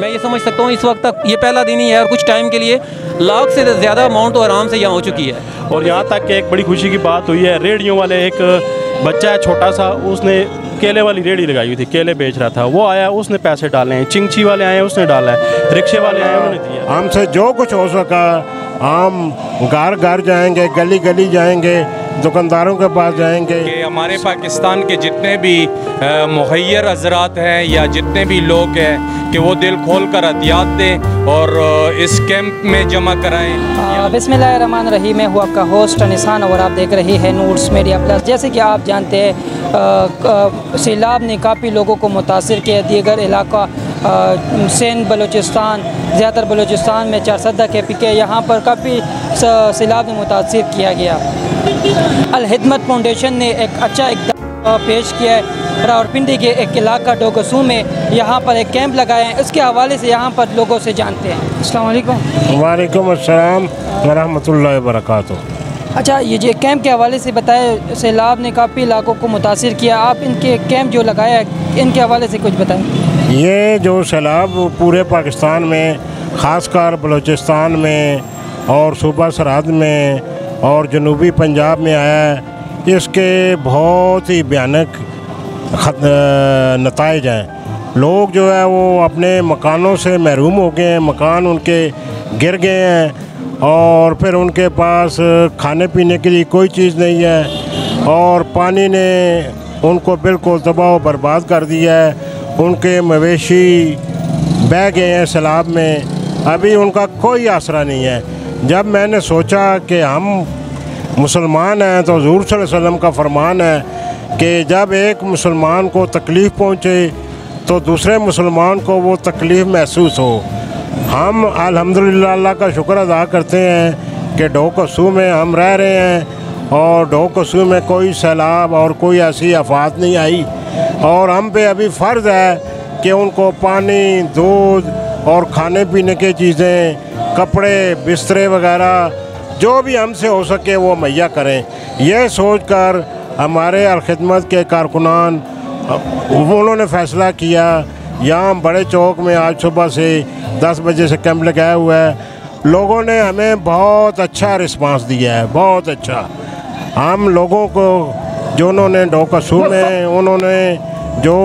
मैं ये समझ सकता हूँ इस वक्त तक ये पहला दिन ही है और कुछ टाइम के लिए लाख से ज़्यादा अमाउंट तो आराम से यहाँ हो चुकी है। और यहाँ तक कि एक बड़ी खुशी की बात हुई है रेडियों वाले एक बच्चा है छोटा सा उसने केले वाली रेडी लगाई हुई थी केले बेच रहा था। वो आया उसने पैसे डाले हैं चिंगची वाले आए उसने डाला है रिक्शे वाले आए उन्होंने दिया हमसे जो कुछ हो सका हम घर घर जाएँगे गली गली जाएँगे दुकानदारों के पास जाएँगे। कि हमारे पाकिस्तान के जितने भी मुहैर हजरात हैं या जितने भी लोग हैं कि वो दिल खोल कर अतियात दें और इस कैंप में जमा कराएँ। बिसमीम रही मैं हूँ आपका होस्ट निशान और आप देख रहे हैं नूट्स मीडिया प्लस। जैसे कि आप जानते हैं सैलाब ने काफ़ी लोगों को मुतासर किया। दीगर इलाका सिंध बलूचिस्तान ज़्यादातर बलूचिस्तान में चारसदा के पी के यहाँ पर काफ़ी सैलाब ने मुतासर किया गया। अलहिदमत फाउंडेशन ने एक अच्छा इकदाम पेश किया है। रावलपिंडी के एक इलाका डोगसू में यहाँ पर एक कैंप लगाए हैं। इसके हवाले से यहाँ पर लोगों से जानते हैं। अस्सलाम वालेकुम अस्सलाम वरहमतुल्लाहि वबरकातुहू। अच्छा ये जो कैंप के हवाले से बताए सैलाब ने काफ़ी इलाकों को मुतासर किया। आप इनके कैंप जो लगाया है इनके हवाले से कुछ बताएँ। ये जो सैलाब पूरे पाकिस्तान में ख़ासकर बलूचिस्तान में और सूबा सरहद में और जनूबी पंजाब में आया है। इसके बहुत ही भयानक नतज हैं। लोग जो है वो अपने मकानों से महरूम हो गए हैं। मकान उनके गिर गए हैं और फिर उनके पास खाने पीने के लिए कोई चीज़ नहीं है और पानी ने उनको बिल्कुल तबाह व बर्बाद कर दिया है। उनके मवेशी बह गए हैं सैलाब में। अभी उनका कोई आसरा नहीं है। जब मैंने सोचा कि हम मुसलमान हैं तो हजूर अलैहि का फरमान है कि जब एक मुसलमान को तकलीफ़ पहुँचे तो दूसरे मुसलमान को वो तकलीफ़ महसूस हो। हम अल्हम्दुलिल्लाह का शुक्र अदा करते हैं कि डोकसू में हम रह रहे हैं और डोकसू में कोई सैलाब और कोई ऐसी आफात नहीं आई। और हम पे अभी फ़र्ज़ है कि उनको पानी, दूध और खाने पीने की चीज़ें, कपड़े, बिस्तरे वगैरह, जो भी हमसे हो सके वो मुहैया करें। यह सोच कर हमारे अलखदमत के कारकुनान उन्होंने फ़ैसला किया, यहाँ बड़े चौक में आज सुबह से 10 बजे से कैंप लगाया हुआ है। लोगों ने हमें बहुत अच्छा रिस्पांस दिया है, बहुत अच्छा। हम लोगों को, जो उन्होंने डोकसू में, उन्होंने जो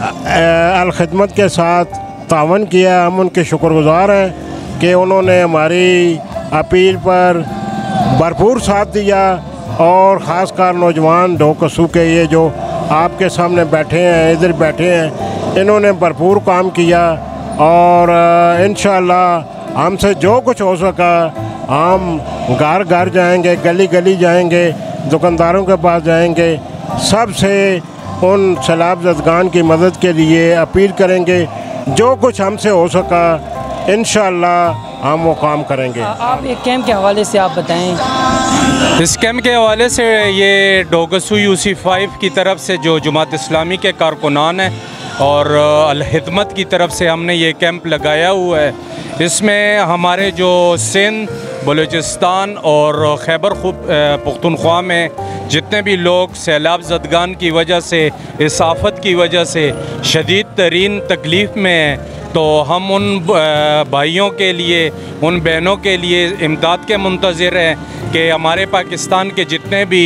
अलखदमत के साथ तावन किया। हम उनके शुक्रगुजार हैं कि उन्होंने हमारी अपील पर भरपूर साथ दिया और ख़ासकर नौजवान डोकसू के ये जो आपके सामने बैठे हैं, इधर बैठे हैं, इन्होंने भरपूर काम किया और इन हमसे जो कुछ हो सका, हम घर घर जाएँगे, गली गली जाएँगे, दुकानदारों के पास जाएँगे। सबसे उन सैलाब जदगान की मदद के लिए अपील करेंगे जो कुछ हमसे हो सका इन हम वो काम करेंगे। आप एक कैम्प के हवाले से आप बताएँ। इस कैम्प के हवाले से ये डोगसू यूसी फाइव की तरफ़ से जो जमात इस्लामी के कारकुनान हैं और अलहिदमत की तरफ़ से हमने ये कैंप लगाया हुआ है। इसमें हमारे जो सिंध बलूचिस्तान और खैबर खुब पुख्तनख्वा में जितने भी लोग सैलाब जदगान की वजह से इस आफत की वजह से शदीद तरीन तकलीफ़ में हैं तो हम उन भाइयों के लिए, उन बहनों के लिए इमदाद के मुंतज़र हैं कि हमारे पाकिस्तान के जितने भी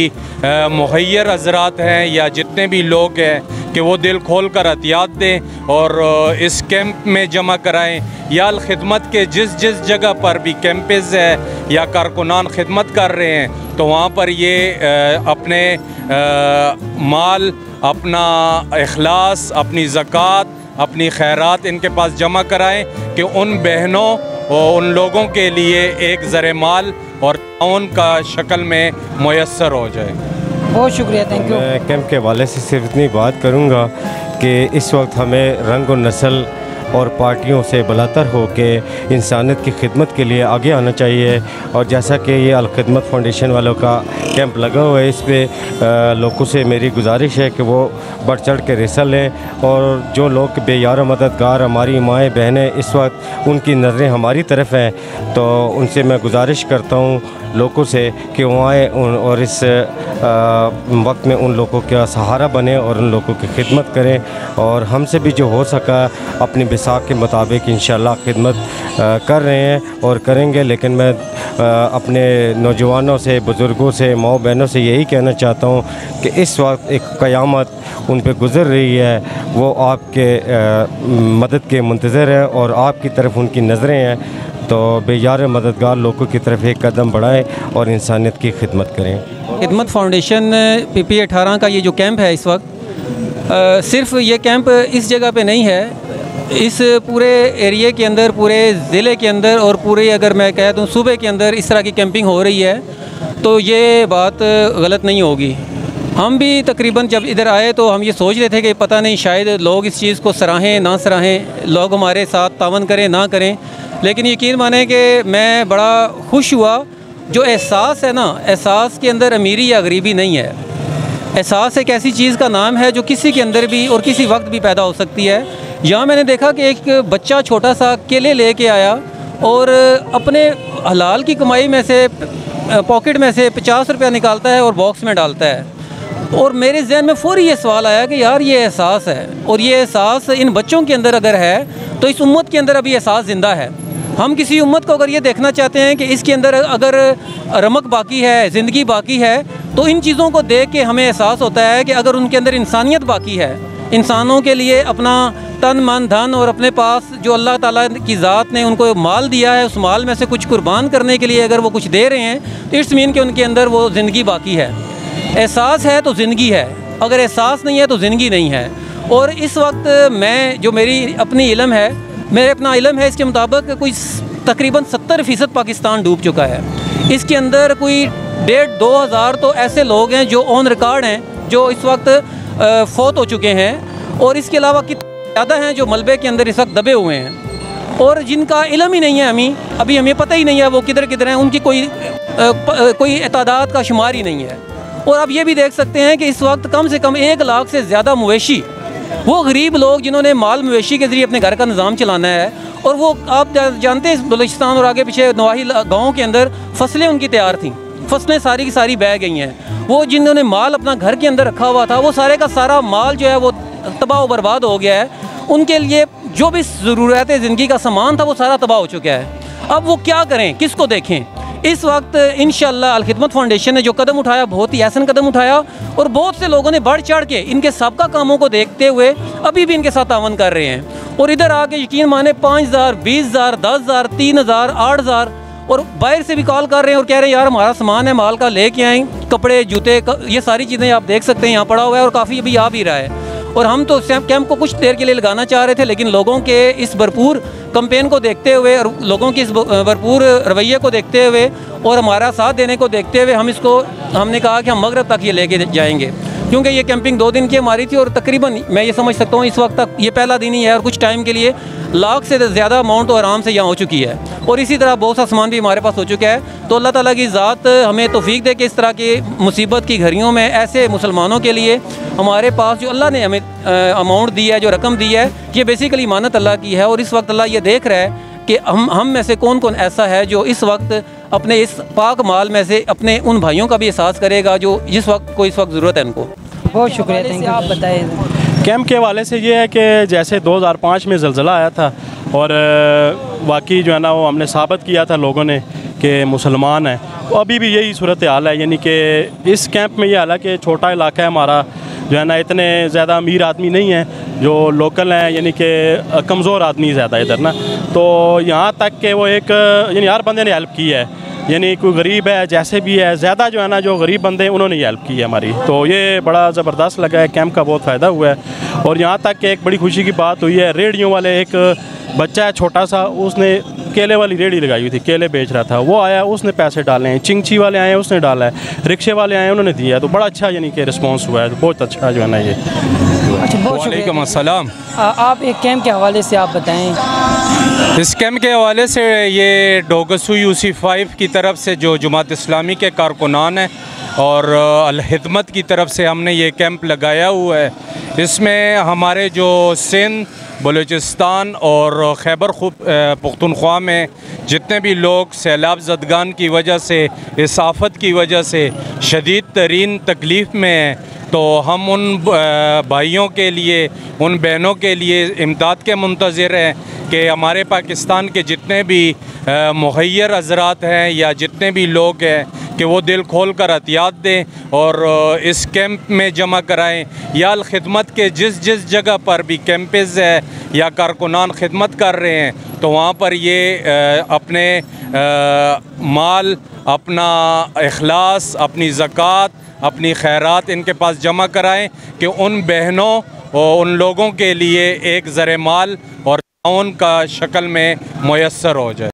मुहैर हजरात हैं या जितने भी लोग हैं कि वो दिल खोल कर एहतियात दें और इस कैंप में जमा कराएँ। या खिदमत के जिस जिस जगह पर भी कैंपेज है या कारकुनान खिदमत कर रहे हैं तो वहाँ पर ये अपने माल, अपना अखलास अपनी ज़क़़त, अपनी खैरात इनके पास जमा कराएँ कि उन बहनों और उन लोगों के लिए एक ज़र माल और ताउन का शक्ल में मैसर हो जाए। बहुत शुक्रिया थैंक यू मैं कैंप के हवाले से सिर्फ़ इतनी बात करूँगा कि इस वक्त हमें रंग और नस्ल और पार्टियों से बलातर हो के इंसानियत की खिदमत के लिए आगे आना चाहिए। और जैसा कि ये अलखदमत फाउंडेशन वालों का कैंप लगा हुआ है, इस पर लोगों से मेरी गुजारिश है कि वो बढ़ चढ़ के हिस्सा लें। और जो लोग बेयार मददगार, हमारी माएँ, बहनें, इस वक्त उनकी नज़रें हमारी तरफ़ हैं तो उनसे मैं गुजारिश करता हूँ लोगों से कि वो आए और इस वक्त में उन लोगों का सहारा बने और उन लोगों की खिदमत करें। और हमसे भी जो हो सका, अपनी निसाब के मुताबिक इन खिदमत कर रहे हैं और करेंगे। लेकिन मैं अपने नौजवानों से, बुज़ुर्गों से, माओ बहनों से यही कहना चाहता हूँ कि इस वक्त एक क़यामत उन पर गुज़र रही है। वो आपके मदद के मंतज़र हैं और आपकी तरफ़ उनकी नज़रें हैं। तो बेजार मददगार लोगों की तरफ़ एक कदम बढ़ाएँ और इंसानियत की खिदमत करें। खिदमत फाउंडेशन पी पी अठारह का ये जो कैंप है इस वक्त सिर्फ़ ये कैंप इस जगह पे नहीं है। इस पूरे एरिए के अंदर, पूरे ज़िले के अंदर और पूरे अगर मैं कह दूँ सूबे के अंदर इस तरह की कैंपिंग हो रही है तो ये बात गलत नहीं होगी। हम भी तकरीबन जब इधर आए तो हम ये सोच रहे थे कि पता नहीं, शायद लोग इस चीज़ को सराहें, ना सराहें, लोग हमारे साथ तावन करें, ना करें। लेकिन यकीन माने कि मैं बड़ा खुश हुआ, जो एहसास है ना, एहसास के अंदर अमीरी या गरीबी नहीं है। एहसास एक ऐसी चीज़ का नाम है जो किसी के अंदर भी और किसी वक्त भी पैदा हो सकती है। यहाँ मैंने देखा कि एक बच्चा छोटा सा केले ले लेके आया और अपने हलाल की कमाई में से, पॉकेट में से पचास रुपया निकालता है और बॉक्स में डालता है। और मेरे जहन में फ़ौरी ये सवाल आया कि यार ये एहसास है, और ये एहसास इन बच्चों के अंदर अगर है तो इस उम्मत के अंदर अभी एहसास ज़िंदा है। हम किसी उम्मत को अगर ये देखना चाहते हैं कि इसके अंदर अगर रमक बाकी है, ज़िंदगी बाकी है तो इन चीज़ों को देख के हमें एहसास होता है कि अगर उनके अंदर इंसानियत बाकी है, इंसानों के लिए अपना तन, मन, धन और अपने पास जो अल्लाह ताला की ज़ात ने उनको माल दिया है, उस माल में से कुछ कुर्बान करने के लिए अगर वो कुछ दे रहे हैं तो इट्स मीन कि उनके अंदर वो ज़िंदगी बाकी है। एहसास है तो ज़िंदगी है, अगर एहसास नहीं है तो ज़िंदगी नहीं है। और इस वक्त मैं, जो मेरी अपनी इलम है मेरे अपना इलम है, इसके मुताबिक कोई तकरीबन सत्तर फ़ीसद पाकिस्तान डूब चुका है। इसके अंदर कोई डेढ़, दो हज़ार तो ऐसे लोग हैं जो ऑन रिकॉर्ड हैं, जो इस वक्त फौत हो चुके हैं, और इसके अलावा कितने ज़्यादा हैं जो मलबे के अंदर इस वक्त दबे हुए हैं। और जिनका इलम ही नहीं है हमें अभी हमें पता ही नहीं है वो किधर किधर हैं, उनकी कोई कोई तादाद का शुमार ही नहीं है। और आप ये भी देख सकते हैं कि इस वक्त कम से कम एक लाख से ज़्यादा मवेशी वो गरीब लोग जिन्होंने माल मवेशी के ज़रिए अपने घर का निज़ाम चलाना है और वो, आप जानते हैं बलूचिस्तान और आगे पीछे नवाही गाँव के अंदर फ़सलें उनकी तैयार थी। फ़सलें सारी की सारी बह गई हैं। वो जिन्होंने माल अपना घर के अंदर रखा हुआ था, वो सारे का सारा माल जो है वो तबाह बर्बाद हो गया है। उनके लिए जो भी ज़रूरत ज़िंदगी का सामान था, वो सारा तबाह हो चुका है। अब वो क्या करें? किसको देखें? इस वक्त इन अलखिदमत फाउंडेशन ने जो कदम उठाया, बहुत ही ऐसा कदम उठाया और बहुत से लोगों ने बढ़ चढ़ के इनके सबका कामों को देखते हुए अभी भी इनके साथ तावन कर रहे हैं। और इधर आके यकीन माने पाँच हज़ार, बीस हज़ार, दस हज़ार, तीन हज़ार, आठ हज़ार और बाहर से भी कॉल कर रहे हैं और कह रहे हैं, यार, हमारा सामान है, माल का लेके आए, कपड़े, जूते ये सारी चीज़ें आप देख सकते हैं, यहाँ पड़ा हुआ है और काफ़ी अभी आ भी रहा है। और हम तो कैंप को कुछ देर के लिए लगाना चाह रहे थे, लेकिन लोगों के इस भरपूर कंपेन को देखते हुए और लोगों की इस भरपूर रवैये को देखते हुए और हमारा साथ देने को देखते हुए हम इसको, हमने कहा कि हम मगरब तक ये लेके जाएँगे। क्योंकि ये कैंपिंग दो दिन की हमारी थी और तकरीबन मैं ये समझ सकता हूँ इस वक्त तक ये पहला दिन ही है और कुछ टाइम के लिए लाख से ज़्यादा अमाउंट तो आराम से यहाँ हो चुकी है। और इसी तरह बहुत सा सामान भी हमारे पास हो चुका है। तो अल्लाह ताला की ज़ात हमें तोफ़ी दे के इस तरह की मुसीबत की घड़ियों में ऐसे मुसलमानों के लिए हमारे पास जो अल्लाह ने हमें अमाउंट दी है, जो रकम दी है, ये बेसिकली मानत अल्लाह की है। और इस वक्त अल्लाह ये देख रहा है कि हम हम में से कौन कौन ऐसा है जो इस वक्त अपने इस पाक माल में से अपने उन भाइयों का भी एहसास करेगा जो जिस वक्त को इस वक्त ज़रूरत है उनको बहुत शुक्रिया थैंक आप बताए। कैंप के हवाले से ये है कि जैसे 2005 में जलज़ला आया था और वाकई जो है ना वो हमने साबित किया था लोगों ने कि मुसलमान हैं। तो अभी भी यही सूरत हाल है यानी कि इस कैंप में ये हालाँकि छोटा इलाका है हमारा जो है ना, इतने ज़्यादा अमीर आदमी नहीं हैं, जो लोकल हैं, यानी कि कमज़ोर आदमी ज़्यादा इधर ना। तो यहाँ तक कि वो एक, यानी हर बंदे ने हेल्प की है। यानी कोई गरीब है, जैसे भी है, ज़्यादा जो है ना, जो गरीब बंदे हैं, उन्होंने हेल्प की है हमारी। तो ये बड़ा ज़बरदस्त लगा है कैंप का बहुत फ़ायदा हुआ है। और यहाँ तक कि एक बड़ी खुशी की बात हुई है, रेडियो वाले एक बच्चा है, छोटा सा, उसने केले वाली रेडी लगाई हुई थी केले बेच रहा था। वो आया उसने पैसे डाले हैं चिंगची वाले आए उसने डाला है। रिक्शे वाले आए उन्होंने दिया। है तो बड़ा अच्छा यानी कि रिस्पॉन्स हुआ है तो बहुत अच्छा जो है ना ये। अच्छा असलम आप एक कैम्प के हवाले से आप बताएँ। इस कैम्प के हवाले से ये डोगसू यूसी फाइव की तरफ़ से जो जुमात इस्लामी के कारकुनान हैं और अलहदमत की तरफ़ से हमने ये कैंप लगाया हुआ है। इसमें हमारे जो सिंध, बलूचिस्तान और खैबर खूब पुख्तनख्वा में जितने भी लोग सैलाब जदगान की वजह से, इसाफत की वजह से शदीद तरीन तकलीफ़ में हैं तो हम उन भाइयों के लिए, उन बहनों के लिए इमदाद के मंतज़र हैं कि हमारे पाकिस्तान के जितने भी मुहैर हजरात हैं या जितने भी लोग हैं कि वो दिल खोल कर एहतियात दें और इस कैंप में जमा कराएँ। या खिदमत के जिस जिस जगह पर भी कैंपस है या कारकुनान खिदमत कर रहे हैं तो वहाँ पर ये अपने माल, अपना अखलास अपनी ज़क़़त, अपनी खैरात इनके पास जमा कराएँ कि उन बहनों और उन लोगों के लिए एक ज़र माल और का शक्ल में मैसर हो जाए।